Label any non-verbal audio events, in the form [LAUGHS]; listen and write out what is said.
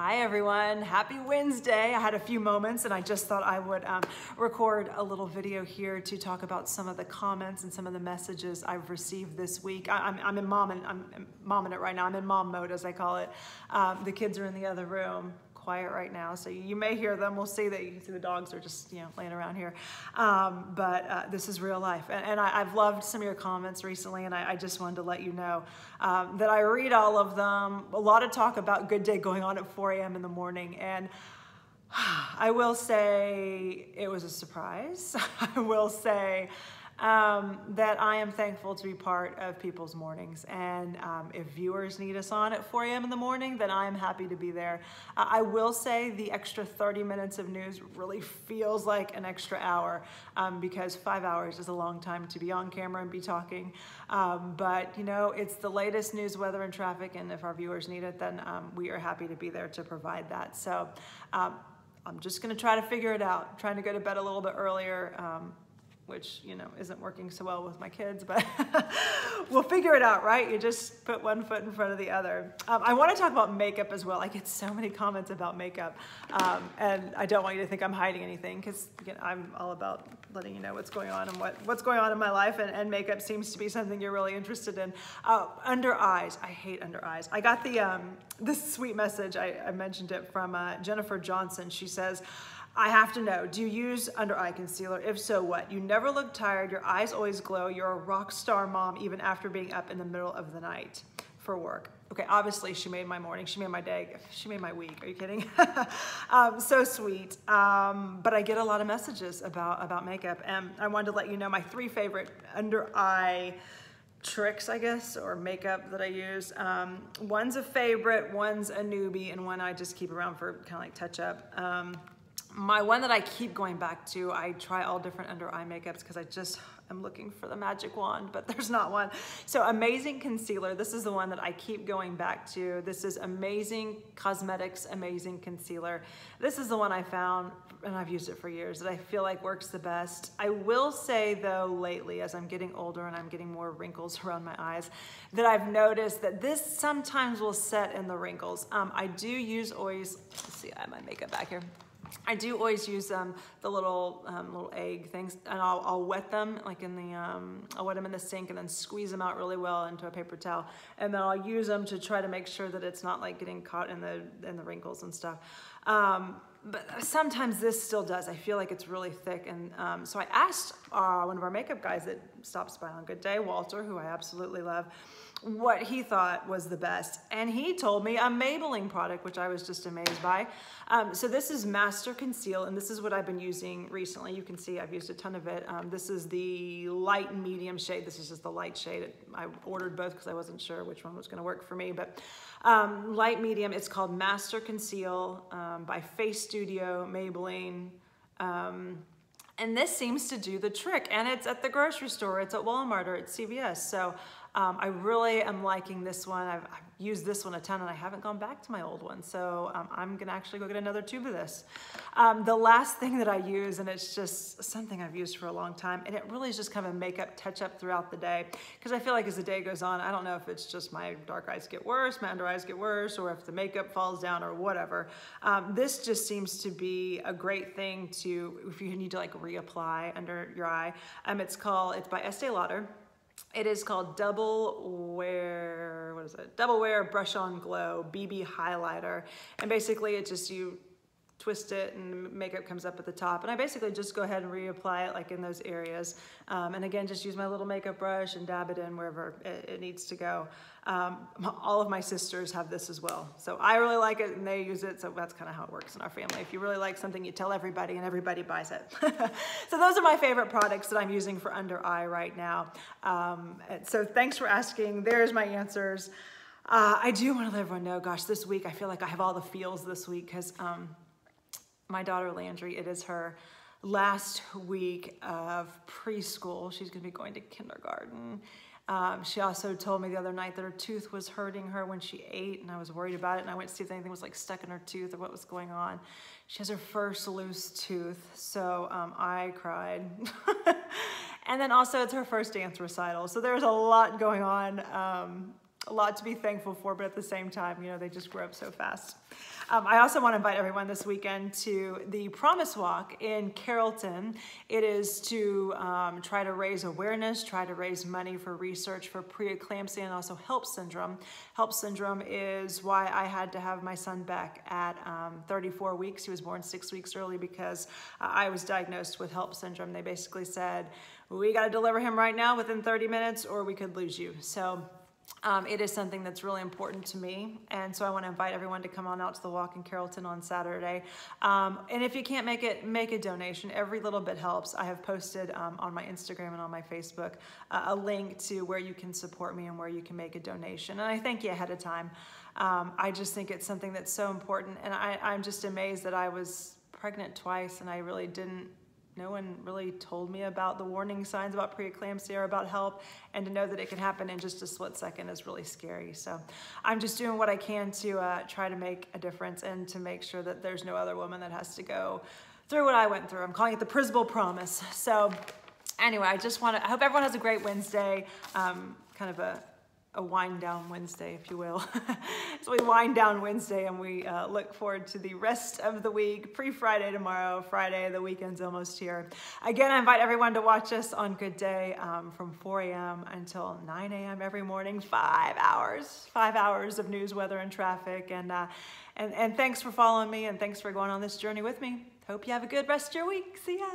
Hi everyone, happy Wednesday. I had a few moments and I just thought I would um, record a little video here to talk about some of the comments and some of the messages I've received this week. I, am I'm in mom and I'm momming it right now. I'm in mom mode as I call it. Um, the kids are in the other room quiet right now, so you may hear them. We'll see that you can see the dogs are just you know laying around here. Um, but uh, this is real life, and, and I, have loved some of your comments recently, and I, I just wanted to let you know um, that I read all of them. A lot of talk about good day going on at 4 a.m. in the morning, and [SIGHS] I will say it was a surprise. [LAUGHS] I will say um, that I am thankful to be part of people's mornings. And um, if viewers need us on at 4 a.m. in the morning, then I am happy to be there. Uh, I will say the extra 30 minutes of news really feels like an extra hour um, because five hours is a long time to be on camera and be talking. Um, but, you know, it's the latest news, weather, and traffic. And if our viewers need it, then um, we are happy to be there to provide that. So, um, I'm just going to try to figure it out. Trying to go to bed a little bit earlier which you know isn't working so well with my kids, but [LAUGHS] we'll figure it out, right? You just put one foot in front of the other. Um, I want to talk about makeup as well. I get so many comments about makeup, um, and I don't want you to think I'm hiding anything because I'm all about letting you know what's going on and what, what's going on in my life, and, and makeup seems to be something you're really interested in. Uh, under eyes, I hate under eyes. I got the um, this sweet message. I, I mentioned it from uh, Jennifer Johnson. She says. I have to know, do you use under eye concealer? If so, what? You never look tired, your eyes always glow, you're a rock star mom even after being up in the middle of the night for work. Okay, obviously she made my morning, she made my day, she made my week, are you kidding? [LAUGHS] um, so sweet, um, but I get a lot of messages about, about makeup and I wanted to let you know my three favorite under eye tricks, I guess, or makeup that I use. Um, one's a favorite, one's a newbie, and one I just keep around for kind of like touch up. My one that I keep going back to, I try all different under eye makeups because I just am looking for the magic wand, but [LAUGHS] there's not one. So Amazing Concealer, this is the one that I keep going back to. This is Amazing Cosmetics Amazing Concealer. This is the one I found, and I've used it for years, that I feel like works the best. I will say though, lately, as I'm getting older and I'm getting more wrinkles [LAUGHS] around my eyes, that I've noticed that this sometimes will set in the wrinkles. Um, I do use always, let's see, I have my makeup back here. I do always use um, the little um, little egg things, and I'll, I'll wet them like in the um, I'll wet them in the sink and then squeeze them out really well into a paper towel, and then I'll use them to try to make sure that it's not like getting caught in the in the wrinkles and stuff. Um, but sometimes this still does. I feel like it's really thick, and um, so I asked uh, one of our makeup guys that stops by on Good Day, Walter, who I absolutely love what he thought was the best. And he told me a Maybelline product, which I was just amazed by. Um, so this is Master Conceal, and this is what I've been using recently. You can see I've used a ton of it. Um, this is the light and medium shade. This is just the light shade. I ordered both because I wasn't sure which one was gonna work for me, but um, light medium, it's called Master Conceal um, by Face Studio, Maybelline. And this seems to do the trick. And it's at the grocery store, it's at Walmart or at CVS. So um, I really am liking this one. I've, I've, used this one a ton and I haven't gone back to my old one. So um, I'm gonna actually go get another tube of this. Um, the last thing that I use, and it's just something I've used for a long time, and it really is just kind of a makeup touch up throughout the day. Because I feel like as the day goes on, I don't know if it's just my dark eyes get worse, my under eyes get worse, or if the makeup falls down or whatever. Um, this just seems to be a great thing to, if you need to like reapply under your eye. Um, it's called, it's by Estee Lauder. It is called Double Wear, what is it? Double Wear Brush On Glow BB Highlighter. And basically it just, you twist it and makeup comes up at the top. And I basically just go ahead and reapply it like in those areas. Um, and again, just use my little makeup brush and dab it in wherever it, it needs to go. Um, all of my sisters have this as well. So I really like it and they use it. So that's kind of how it works in our family. If you really like something, you tell everybody and everybody buys it. [LAUGHS] so those are my favorite products that I'm using for under eye right now. Um, so thanks for asking. There's my answers. Uh, I do want to let everyone know, gosh, this week I feel like I have all the feels this week because um, my daughter Landry, it is her last week of preschool. She's gonna be going to kindergarten. Um, she also told me the other night that her tooth was hurting her when she ate and I was worried about it and I went to see if anything was like stuck in her tooth or what was going on. She has her first loose tooth, so um, I cried. [LAUGHS] and then also it's her first dance recital. So there's a lot going on. Um, a lot to be thankful for, but at the same time, you know, they just grow up so fast. Um, I also want to invite everyone this weekend to the Promise Walk in Carrollton. It is to um, try to raise awareness, try to raise money for research for preeclampsia and also HELLP syndrome. HELLP syndrome is why I had to have my son back at um, 34 weeks. He was born six weeks early because uh, I was diagnosed with HELLP syndrome. They basically said, we got to deliver him right now within 30 minutes or we could lose you. So um, it is something that's really important to me. And so I want to invite everyone to come on out to the walk in Carrollton on Saturday. Um, and if you can't make it, make a donation. Every little bit helps. I have posted um, on my Instagram and on my Facebook uh, a link to where you can support me and where you can make a donation. And I thank you ahead of time. Um, I just think it's something that's so important. And I, I'm just amazed that I was pregnant twice and I really didn't no one really told me about the warning signs about preeclampsia or about HELLP and to know that it can happen in just a split second is really scary. So I'm just doing what I can to uh, try to make a difference and to make sure that there's no other woman that has to go through what I went through. I'm calling it the Przybyl Promise. So anyway, I just want to, I hope everyone has a great Wednesday. Um, kind of a a wind down Wednesday, if you will. [LAUGHS] so we wind down Wednesday and we uh, look forward to the rest of the week, pre Friday tomorrow, Friday, the weekend's almost here. Again, I invite everyone to watch us on Good Day um, from 4 a.m. until 9 a.m. every morning, five hours, five hours of news, weather, and traffic. And, uh, and, and thanks for following me and thanks for going on this journey with me. Hope you have a good rest of your week. See ya.